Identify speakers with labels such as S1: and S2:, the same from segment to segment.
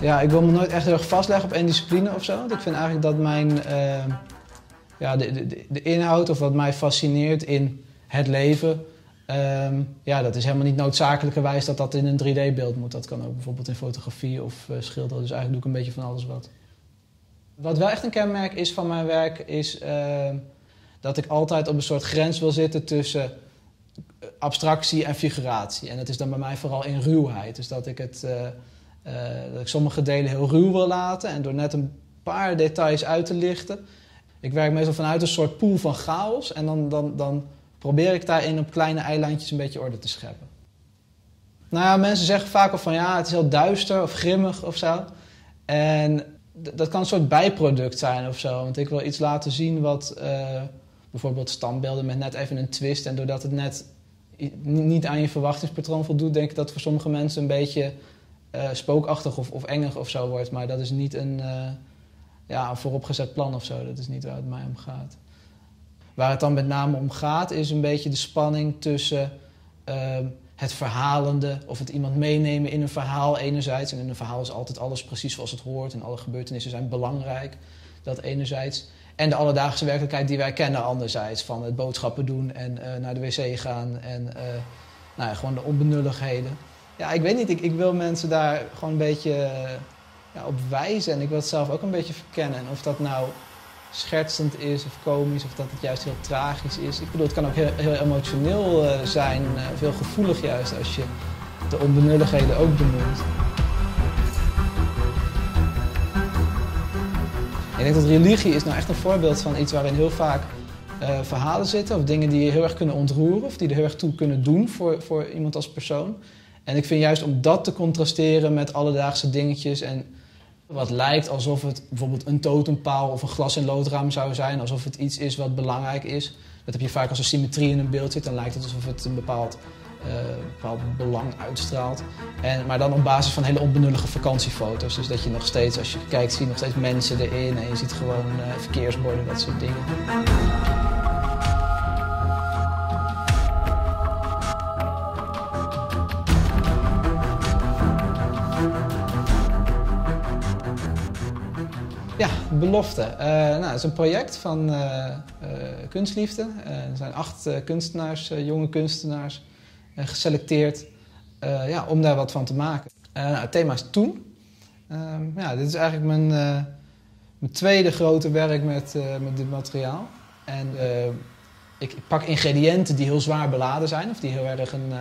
S1: Nou, ik wil me nooit echt heel erg vastleggen op één discipline of zo. Want ik vind eigenlijk dat mijn, eh, ja, de, de, de inhoud of wat mij fascineert in het leven, ehm, ja, dat is helemaal niet noodzakelijkerwijs dat dat in een 3D-beeld moet. Dat kan ook bijvoorbeeld in fotografie of uh, schilderen. Dus eigenlijk doe ik een beetje van alles wat. Wat wel echt een kenmerk is van mijn werk, is ehm, dat ik altijd op een soort grens wil zitten tussen abstractie en figuratie. En dat is dan bij mij vooral in ruwheid. Dus dat ik, het, uh, dat ik sommige delen heel ruw wil laten en door net een paar details uit te lichten. Ik werk meestal vanuit een soort pool van chaos en dan, dan, dan probeer ik daarin op kleine eilandjes een beetje orde te scheppen. Nou ja, mensen zeggen vaak al van ja, het is heel duister of grimmig of zo. En dat kan een soort bijproduct zijn of zo. Want ik wil iets laten zien wat uh, bijvoorbeeld standbeelden met net even een twist. En doordat het net niet aan je verwachtingspatroon voldoet, denk ik dat voor sommige mensen een beetje uh, spookachtig of, of engig of zo wordt. Maar dat is niet een, uh, ja, vooropgezet plan of zo. Dat is niet waar het mij om gaat. Waar het dan met name om gaat, is een beetje de spanning tussen uh, het verhalende of het iemand meenemen in een verhaal enerzijds. En in een verhaal is altijd alles precies zoals het hoort en alle gebeurtenissen zijn belangrijk. Dat enerzijds. En de alledaagse werkelijkheid die wij kennen anderzijds. Van het boodschappen doen en uh, naar de wc gaan en nou ja, gewoon de onbenulligheden. Ja, ik weet niet, ik, ik wil mensen daar gewoon een beetje uh, ja, op wijzen. En ik wil het zelf ook een beetje verkennen. En of dat nou schertsend is of komisch of dat het juist heel tragisch is. Ik bedoel, het kan ook heel, heel emotioneel zijn, of heel gevoelig juist als je de onbenulligheden ook benoemt. Ik denk dat religie is nou echt een voorbeeld van iets waarin heel vaak uh, verhalen zitten. Of dingen die je heel erg kunnen ontroeren. Of die er heel erg toe kunnen doen voor, voor iemand als persoon. En ik vind juist om dat te contrasteren met alledaagse dingetjes. En wat lijkt alsof het bijvoorbeeld een totempaal of een glas- en loodraam zou zijn. Alsof het iets is wat belangrijk is. Dat heb je vaak als er symmetrie in een beeld zit. Dan lijkt het alsof het een bepaald uh, bepaald belang uitstraalt. En, maar dan op basis van hele onbenullige vakantiefoto's. Dus dat je nog steeds, als je kijkt, zie je nog steeds mensen erin. En je ziet gewoon uh, verkeersborden, dat soort dingen. Ja, belofte. Uh, nou, het is een project van uh, uh, Kunstliefde. er zijn acht kunstenaars, jonge kunstenaars, geselecteerd ja, om daar wat van te maken. Nou, het thema is toen. ja, dit is eigenlijk mijn, mijn tweede grote werk met, met dit materiaal. En ik, ik, pak ingrediënten die heel zwaar beladen zijn, of die heel erg een,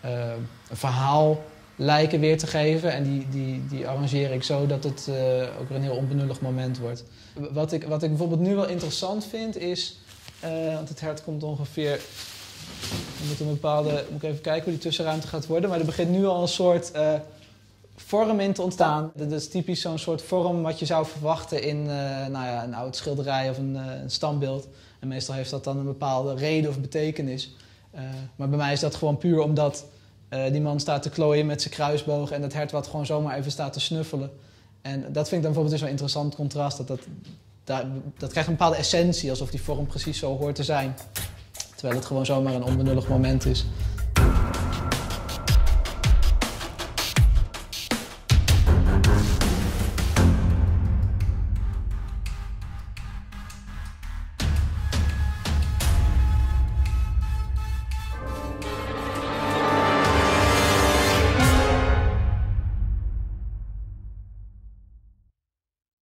S1: een verhaal lijken weer te geven. En die, die, die arrangeer ik zo dat het uh, ook een heel onbenullig moment wordt. Wat ik, wat ik bijvoorbeeld nu wel interessant vind is... Uh, want het hert komt ongeveer... Er moet een bepaalde... Moet ik even kijken hoe die tussenruimte gaat worden. Maar er begint nu al een soort uh, vorm in te ontstaan. Dat is typisch zo'n soort vorm wat je zou verwachten in nou ja, een oud schilderij of een, een standbeeld. En meestal heeft dat dan een bepaalde reden of betekenis. maar bij mij is dat gewoon puur omdat... Uh, die man staat te klooien met zijn kruisboog en dat hert wat gewoon zomaar even staat te snuffelen. En dat vind ik dan bijvoorbeeld dus een interessant contrast. Dat, dat, dat, dat krijgt een bepaalde essentie, alsof die vorm precies zo hoort te zijn. Terwijl het gewoon zomaar een onbenullig moment is.